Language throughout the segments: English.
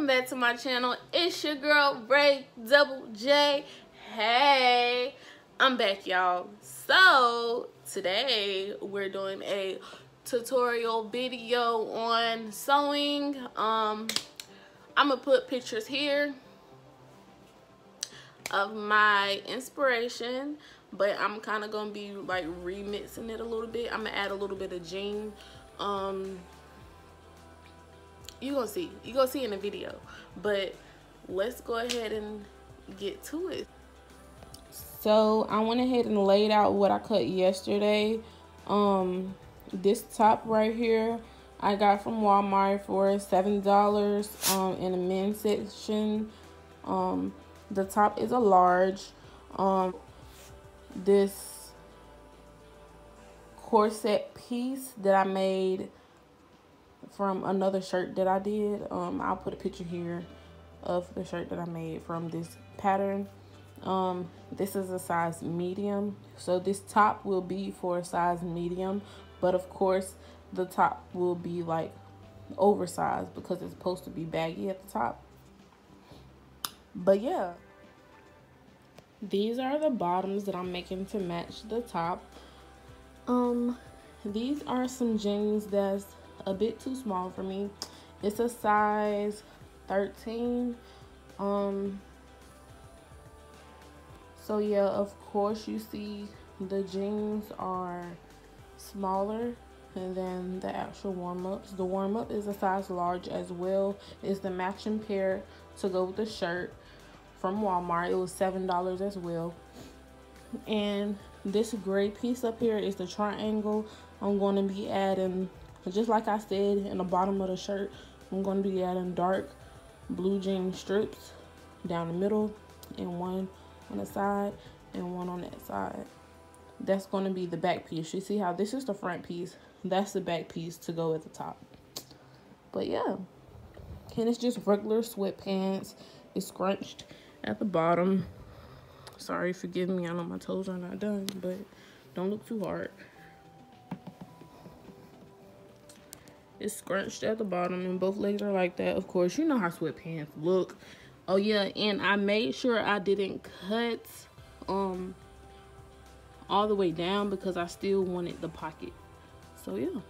Welcome back to my channel. It's your girl Ray Double J. Hey, I'm back, y'all. So today we're doing a tutorial video on sewing. Um, I'm gonna put pictures here of my inspiration, but I'm kind of gonna be like remixing it a little bit. I'm gonna add a little bit of jean. Um, you gonna see. You gonna see in the video. But let's go ahead and get to it. So i went ahead and laid out what i cut yesterday. Um this top right here i got from walmart for seven dollars um in the men's section. Um the top is a large. Um this corset piece that i made from another shirt that I did. Um, I'll put a picture here of the shirt that I made from this pattern. Um, this is a size medium. So this top will be for a size medium. But of course, the top will be like oversized because it's supposed to be baggy at the top. But yeah. These are the bottoms that I'm making to match the top. Um, these are some jeans that's a bit too small for me. It's a size 13. Um, so yeah, of course you see the jeans are smaller than the actual warm-ups. The warm-up is a size large as well. It's the matching pair to go with the shirt from Walmart. It was $7 as well. And this gray piece up here is the triangle. I'm going to be adding just like I said in the bottom of the shirt, I'm going to be adding dark blue jean strips down the middle and one on the side and one on that side. That's going to be the back piece. You see how this is the front piece. That's the back piece to go at the top. But yeah. And it's just regular sweatpants. It's scrunched at the bottom. Sorry, forgive me. I know my toes are not done, but don't look too hard. It's scrunched at the bottom and both legs are like that. Of course, you know how sweatpants look. Oh yeah, and I made sure I didn't cut um all the way down because I still wanted the pocket. So yeah.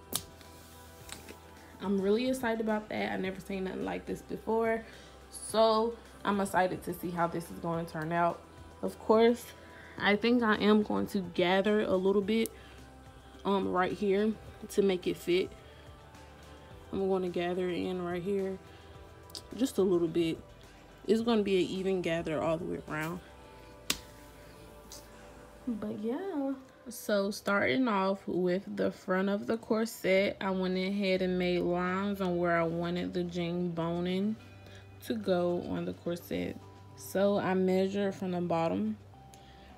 I'm really excited about that. I never seen nothing like this before. So I'm excited to see how this is going to turn out. Of course, I think I am going to gather a little bit um right here to make it fit I'm going to gather in right here just a little bit. It's going to be an even gather all the way around. But yeah. So starting off with the front of the corset, I went ahead and made lines on where I wanted the jean boning to go on the corset. So I measured from the bottom.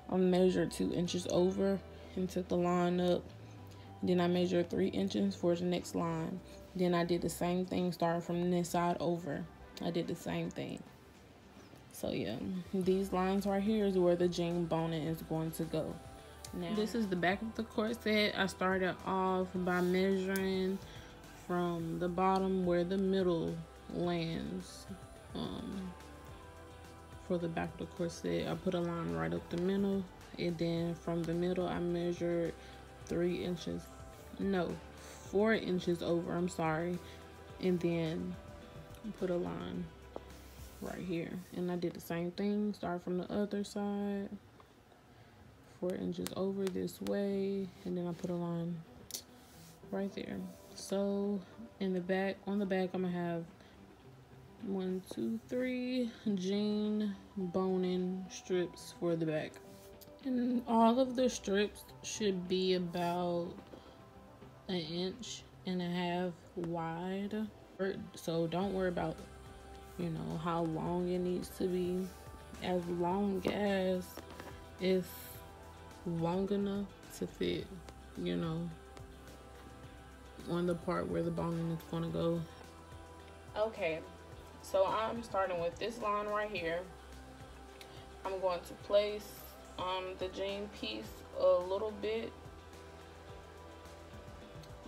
I measured two inches over and took the line up. Then I measured three inches for the next line. Then I did the same thing starting from this side over. I did the same thing. So yeah, these lines right here is where the jean boning is going to go. Now, this is the back of the corset. I started off by measuring from the bottom where the middle lands um, for the back of the corset. I put a line right up the middle and then from the middle I measured three inches. No, four inches over, I'm sorry, and then put a line right here. And I did the same thing, start from the other side, four inches over this way, and then I put a line right there. So in the back, on the back, I'm gonna have one, two, three jean boning strips for the back. And all of the strips should be about an inch and a half wide. So don't worry about you know how long it needs to be. As long as it's long enough to fit you know on the part where the boning is going to go. Okay so i'm starting with this line right here. I'm going to place um the jean piece a little bit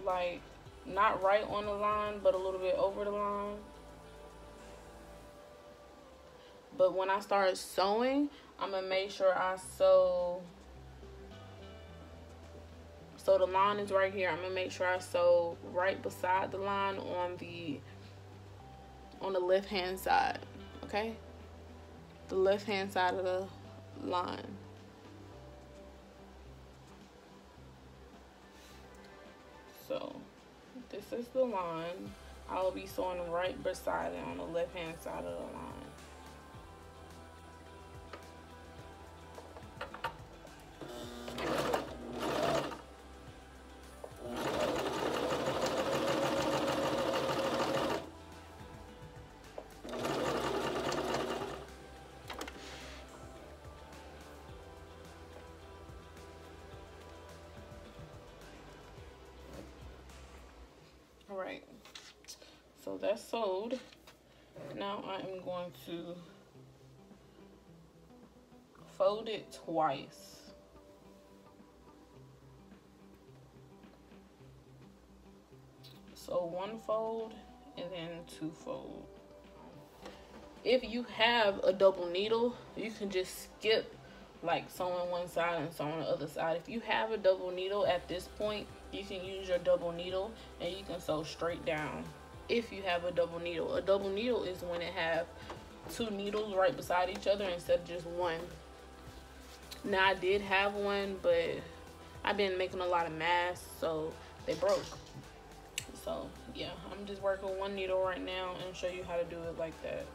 like not right on the line but a little bit over the line But when I start sewing, I'm gonna make sure I sew so the line is right here. I'm gonna make sure I sew right beside the line on the on the left hand side. Okay? The left hand side of the line. This is the line. I'll be sewing right beside it on the left hand side of the line. So that's sewed now I am going to fold it twice. So one fold and then two fold. If you have a double needle you can just skip like sewing one side and sewing the other side. If you have a double needle at this point you can use your double needle and you can sew straight down if you have a double needle. A double needle is when it have two needles right beside each other instead of just one. Now i did have one but i've been making a lot of masks so they broke. So yeah i'm just working one needle right now and show you how to do it like that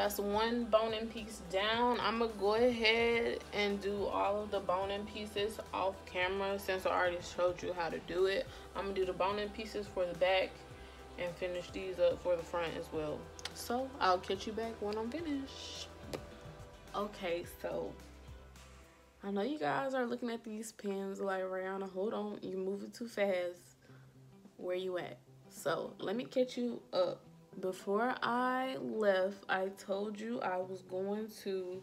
That's one boning piece down. I'm to go ahead and do all of the boning pieces off camera since I already showed you how to do it. I'm to do the boning pieces for the back and finish these up for the front as well. So I'll catch you back when I'm finished. Okay, so I know you guys are looking at these pins like Rihanna, hold on, you moving too fast. Where you at? So let me catch you up before I left, I told you I was going to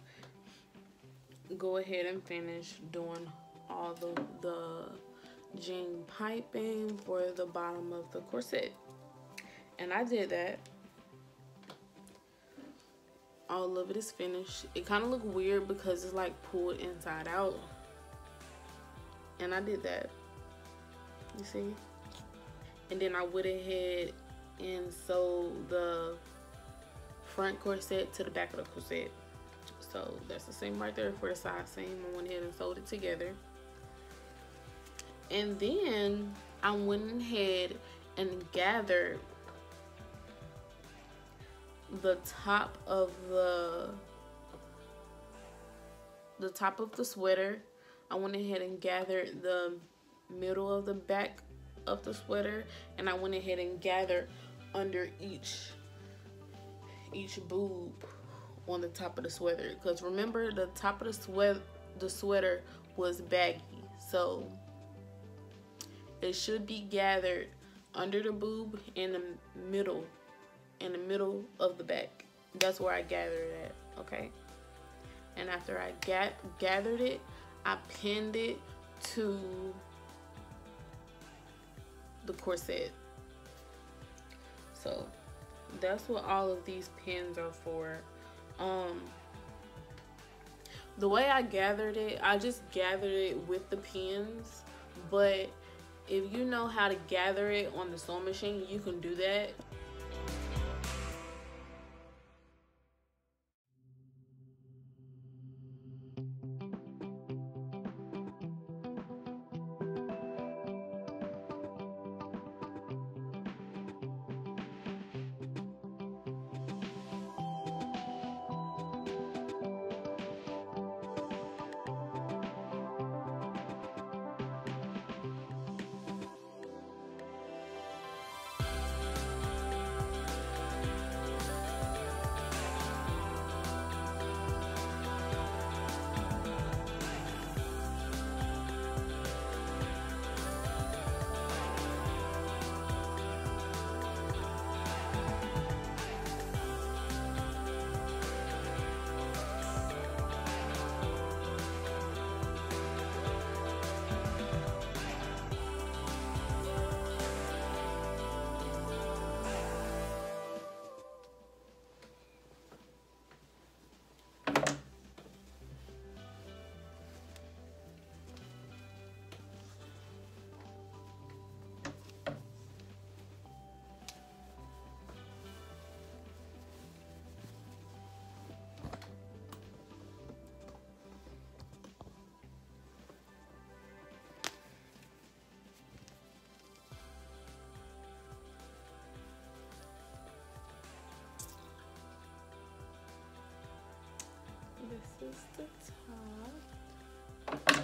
go ahead and finish doing all the, the jean piping for the bottom of the corset. And I did that. All of it is finished. It kind of looked weird because it's like pulled inside out. And I did that. You see? And then I went ahead and sew the front corset to the back of the corset. So that's the same right there for the side seam I went ahead and sewed it together. And then I went ahead and gathered the top of the the top of the sweater. I went ahead and gathered the middle of the back of the sweater and I went ahead and gathered under each each boob on the top of the sweater. Because remember the top of the sweat the sweater was baggy. So it should be gathered under the boob in the middle in the middle of the back. That's where I gathered it at okay? And after I got gathered it I pinned it to the corset so that's what all of these pins are for. Um the way I gathered it I just gathered it with the pins but if you know how to gather it on the sewing machine you can do that is the top.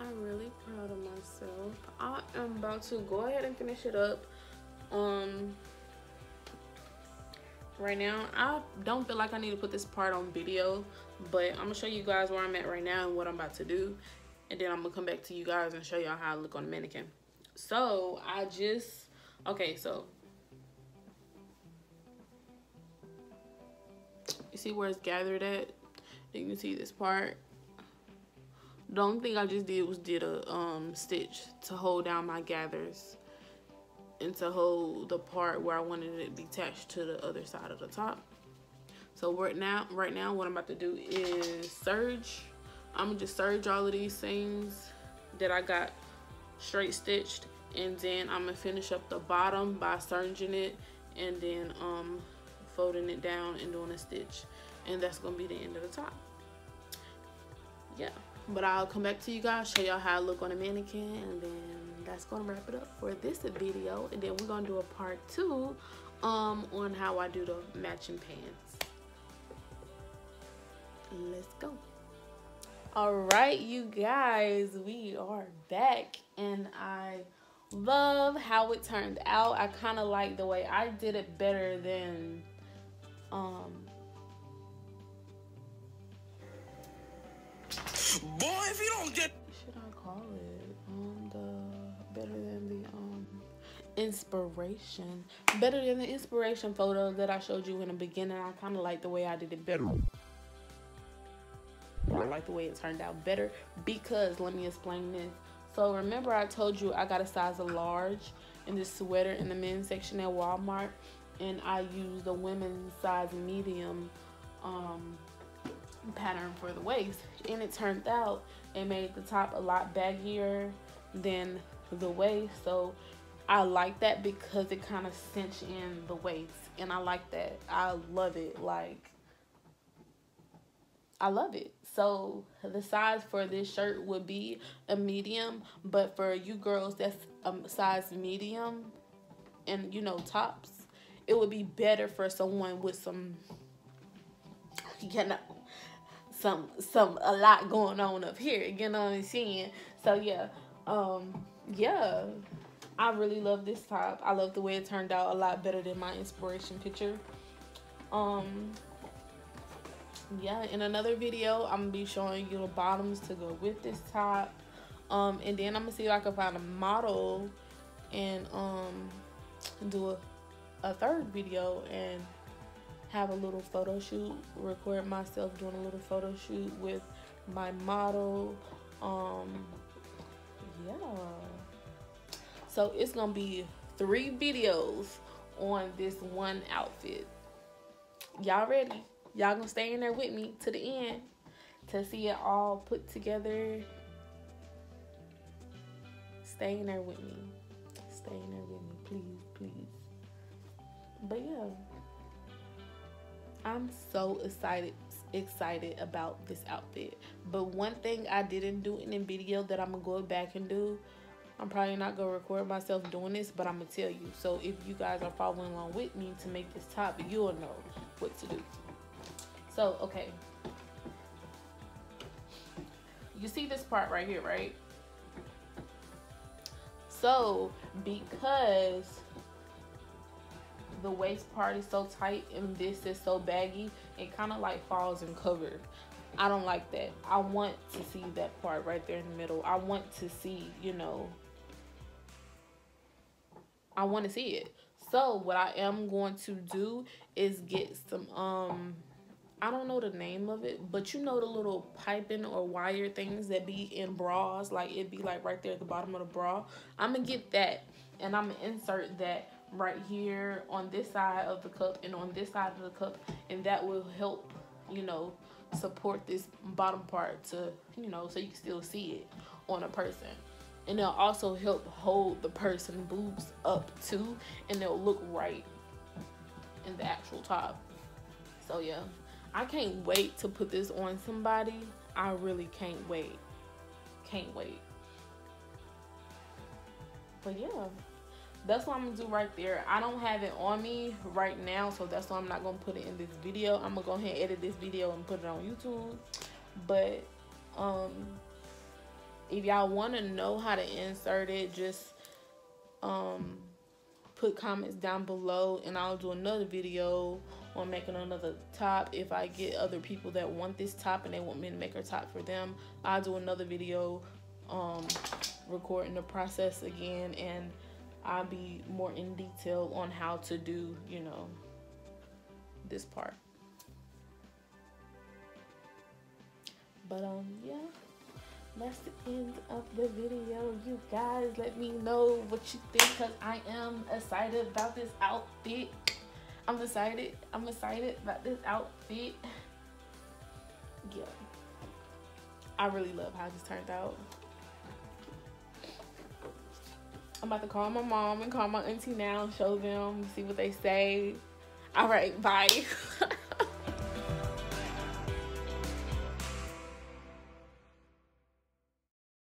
I'm really proud of myself. I am about to go ahead and finish it up. Um, right now, I don't feel like I need to put this part on video, but I'm gonna show you guys where I'm at right now and what I'm about to do. And then I'm gonna come back to you guys and show y'all how I look on the mannequin. So I just, okay, so you see where it's gathered at? You can see this part the only thing I just did was did a um, stitch to hold down my gathers and to hold the part where I wanted it detached to the other side of the top. So right now, right now what I'm about to do is serge. I'm gonna just serge all of these things that I got straight stitched and then I'm gonna finish up the bottom by serging it and then um, folding it down and doing a stitch and that's gonna be the end of the top. Yeah but I'll come back to you guys, show y'all how I look on a mannequin, and then that's gonna wrap it up for this video. And then we're gonna do a part two um, on how I do the matching pants. Let's go. All right, you guys, we are back, and I love how it turned out. I kind of like the way I did it better than um Boy, if you don't get should I call it um the better than the um inspiration better than the inspiration photo that I showed you in the beginning. I kind of like the way I did it better. I like the way it turned out better because let me explain this. So remember I told you I got a size of large in this sweater in the men's section at Walmart and I used the women's size medium um pattern for the waist. And it turned out it made the top a lot baggier than the waist. So I like that because it kind of cinch in the waist. And I like that. I love it. Like I love it. So the size for this shirt would be a medium but for you girls that's a size medium and you know tops it would be better for someone with some you know some some a lot going on up here. You know what I'm saying? So yeah, um, yeah. I really love this top. I love the way it turned out a lot better than my inspiration picture. Um, yeah, in another video, I'm gonna be showing you the bottoms to go with this top. Um, and then I'm gonna see if I can find a model and um do a, a third video and have a little photo shoot, record myself doing a little photo shoot with my model. Um, yeah. So it's gonna be three videos on this one outfit. Y'all ready? Y'all gonna stay in there with me to the end to see it all put together. Stay in there with me. Stay in there with me, please, please. But yeah. I'm so excited excited about this outfit. But one thing I didn't do in the video that I'm gonna go back and do, I'm probably not gonna record myself doing this, but I'm gonna tell you. So if you guys are following along with me to make this top, you'll know what to do. So, okay. You see this part right here, right? So, because the waist part is so tight and this is so baggy, it kind of like falls and covered. I don't like that. I want to see that part right there in the middle. I want to see, you know, I want to see it. So what I am going to do is get some, um, I don't know the name of it, but you know the little piping or wire things that be in bras, like it be like right there at the bottom of the bra. I'm to get that and I'm to insert that right here on this side of the cup and on this side of the cup and that will help you know support this bottom part to you know so you can still see it on a person. And it'll also help hold the person boobs up too and they'll look right in the actual top. So yeah. I can't wait to put this on somebody. I really can't wait. Can't wait. But yeah that's what I'm gonna do right there. I don't have it on me right now, so that's why I'm not gonna put it in this video. I'm gonna go ahead and edit this video and put it on YouTube. But um if y'all want to know how to insert it, just um put comments down below and I'll do another video on making another top. If I get other people that want this top and they want me to make a top for them, I'll do another video um recording the process again and I'll be more in detail on how to do, you know, this part. But um yeah, that's the end of the video. You guys let me know what you think because I am excited about this outfit. I'm excited. I'm excited about this outfit. Yeah. I really love how this turned out. I'm about to call my mom and call my auntie now and show them, see what they say. All right, bye.